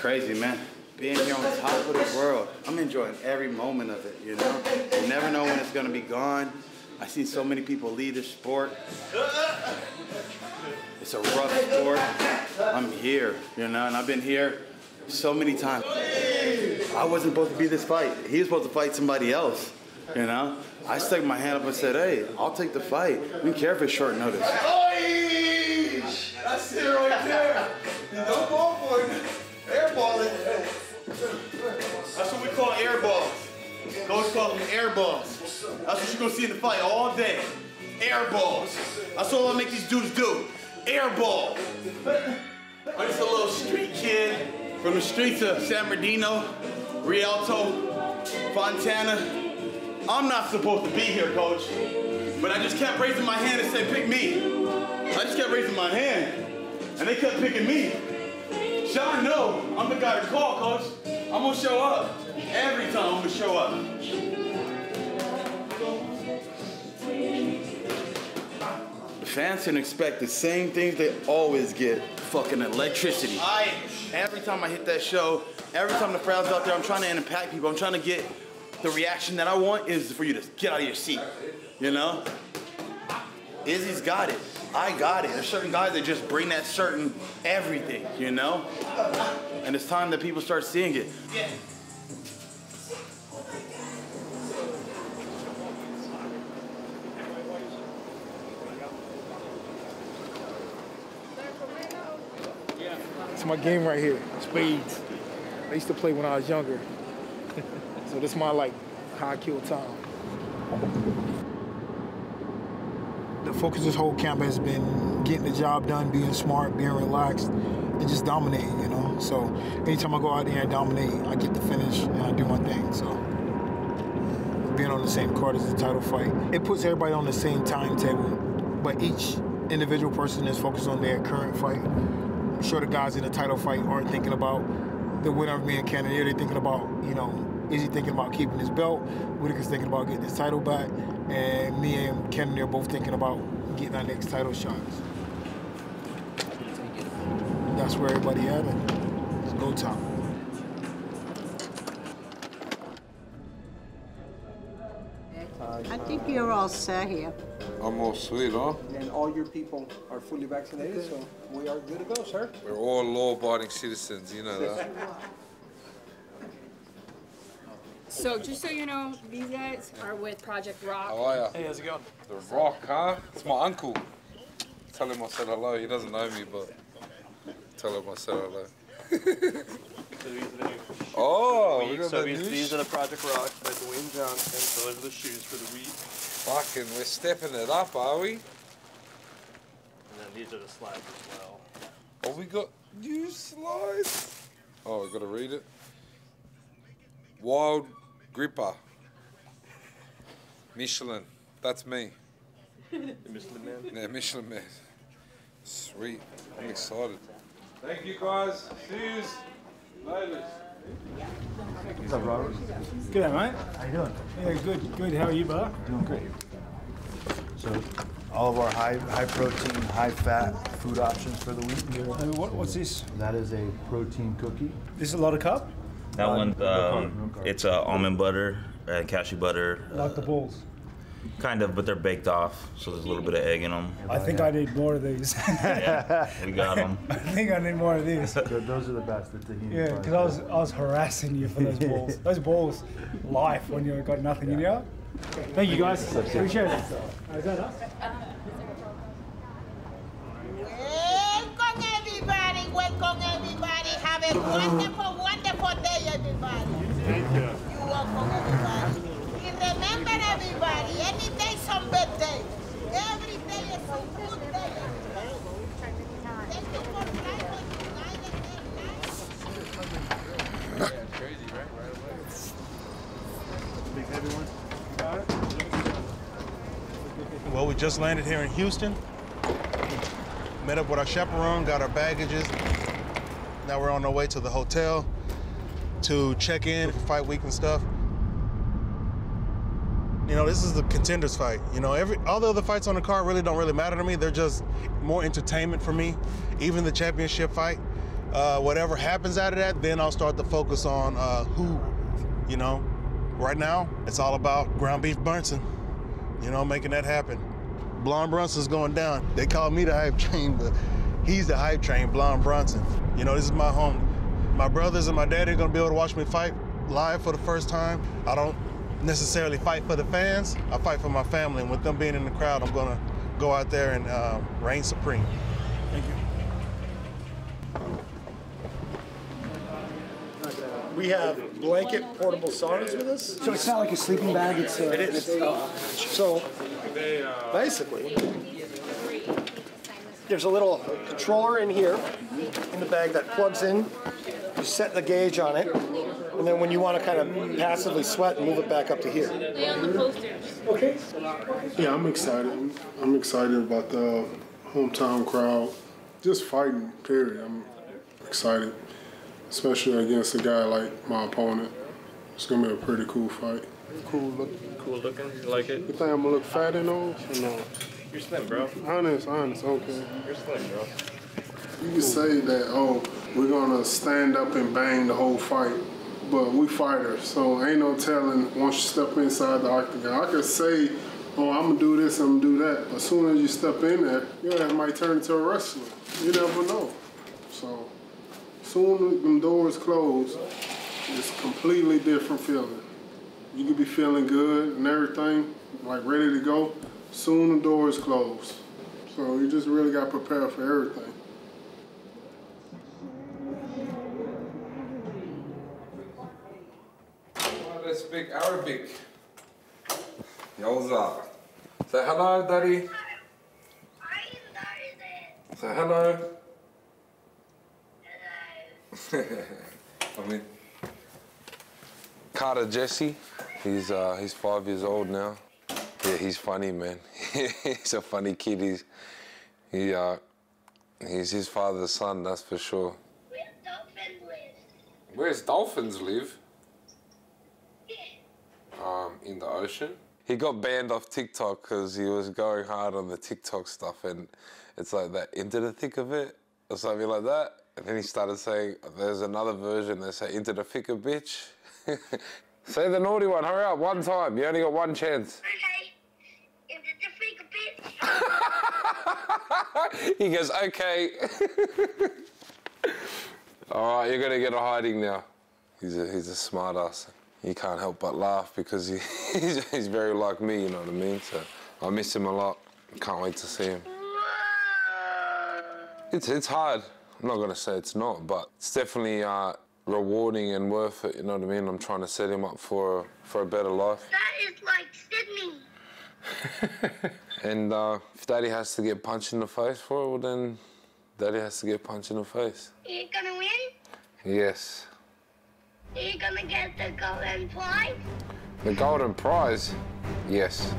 crazy, man. Being here on top of the world, I'm enjoying every moment of it, you know? You never know when it's gonna be gone. I see so many people leave this sport. It's a rough sport. I'm here, you know, and I've been here so many times. I wasn't supposed to be this fight. He was supposed to fight somebody else, you know? I stuck my hand up and said, hey, I'll take the fight. We don't care if it's short notice. That's it right there. Air balls. That's what you're gonna see in the fight all day. Air balls. That's all I make these dudes do. Air ball. I'm just a little street kid from the streets of San Bernardino, Rialto, Fontana. I'm not supposed to be here, coach. But I just kept raising my hand and said, pick me. I just kept raising my hand. And they kept picking me. Sean, no, I'm the guy to call, coach. I'm gonna show up. Every time I'm gonna show up. Fans can expect the same things they always get. Fucking electricity. I, every time I hit that show, every time the crowd's out there, I'm trying to impact people. I'm trying to get the reaction that I want is for you to get out of your seat. You know? Izzy's got it. I got it. There's certain guys that just bring that certain everything, you know? And it's time that people start seeing it. It's my game right here, spades. I used to play when I was younger. so this is my like high kill time. The focus this whole camp has been getting the job done, being smart, being relaxed, and just dominating, you know? So anytime I go out there and dominate, I get the finish and I do my thing. So being on the same card as the title fight, it puts everybody on the same timetable, but each individual person is focused on their current fight. I'm sure the guys in the title fight aren't thinking about the winner of me and Cannonier. They're thinking about, you know, is he thinking about keeping his belt? Whittaker's thinking about getting his title back. And me and Cannonier are both thinking about getting our next title shots. That's where everybody at, and it's go time. I think you're all set here. I'm all sweet, huh? And all your people are fully vaccinated, so we are good to go, sir. We're all law-abiding citizens, you know that. So just so you know, these guys are with Project Rock. How are ya? Hey, how's it going? The Rock, huh? It's my uncle. Tell him I said hello. He doesn't know me, but tell him I said hello. oh, we got so the these, these are the Project Rock by Dwayne Johnson. So those are the shoes for the week. Fucking, we're stepping it up, are we? And then these are the slides as well. Oh, we got new slides. Oh, we got to read it. Wild Gripper. Michelin. That's me. The Michelin Man. Yeah, Michelin Man. Sweet. I'm excited. Thank you guys. See you later. What's up, Robert? Good, mate. How you doing? Yeah, good, good. How are you, brother? Doing great. So, all of our high high protein, high fat food options for the week. Uh, what, what's this? That is a protein cookie. This is a lot of cup? That one, um, it's uh, almond butter and cashew butter. Like the balls. Kind of, but they're baked off, so there's a little bit of egg in oh, them. I think I need more of these. Yeah, we got them. I think I need more of these. Those are the best, the tahini. Yeah, because I was, I was harassing you for those balls. Those balls, life when you've got nothing in you. Thank you guys. Appreciate it. Is that us? Welcome everybody, welcome everybody. Have a wonderful, wonderful day, everybody. Thank you. You're welcome, everybody. Remember, everybody, any day some bad day. Every day is a good day. Well, we just landed here in Houston. Met up with our chaperone, got our baggages. Now we're on our way to the hotel to check in for fight week and stuff. You know, this is the contenders fight. You know, every all the other fights on the card really don't really matter to me. They're just more entertainment for me. Even the championship fight. uh, whatever happens out of that, then I'll start to focus on uh, who, you know. Right now, it's all about ground beef Brunson, you know, making that happen. Blonde Brunson's going down. They call me the hype train, but he's the hype train, Blonde Brunson. You know, this is my home. My brothers and my daddy are gonna be able to watch me fight live for the first time. I don't necessarily fight for the fans. I fight for my family, and with them being in the crowd, I'm gonna go out there and uh, reign supreme. Thank you. We have blanket portable saunas with us. So it's not like a sleeping bag. It's uh, It is. So basically, there's a little controller in here in the bag that plugs in. You set the gauge on it, and then when you want to kind of passively sweat, move it back up to here. Okay. Yeah, I'm excited. I'm excited about the hometown crowd. Just fighting, period. I'm excited, especially against a guy like my opponent. It's gonna be a pretty cool fight. Cool looking. Cool looking. You like it? You think I'm gonna look fat in those? Or no? You're slim, bro. Honest, honest, okay. You're slim, bro. You can say that, oh, we're gonna stand up and bang the whole fight, but we fighters, so ain't no telling once you step inside the octagon. I could say, oh, I'm gonna do this, I'm gonna do that, but as soon as you step in there, your ass might turn into a wrestler. You never know. So, soon them doors close, it's completely different feeling. You could be feeling good and everything, like ready to go. Soon the doors close. So you just really got to prepare for everything. Speak Arabic. Yowza. Say hello, Daddy. Say hello. I mean, Carter Jesse. He's uh, he's five years old now. Yeah, he's funny, man. he's a funny kid. He's he uh, he's his father's son, that's for sure. Where's dolphins live? Where's dolphins live? Um, in the ocean. He got banned off TikTok because he was going hard on the TikTok stuff, and it's like that into the thick of it or something like that. And then he started saying, "There's another version. They say into the thick of bitch." say the naughty one. Hurry up, one time. You only got one chance. Okay. Into the thick of bitch. he goes, okay. All right, you're gonna get a hiding now. He's a, he's a smart ass. You can't help but laugh because he, he's, he's very like me, you know what I mean? So I miss him a lot. Can't wait to see him. It's, it's hard. I'm not gonna say it's not, but it's definitely uh, rewarding and worth it, you know what I mean? I'm trying to set him up for, for a better life. That is like Sydney. And uh, if Daddy has to get punched in the face for it, well then Daddy has to get punched in the face. Are you gonna win? Yes. Gonna get the golden prize? The golden prize? Yes.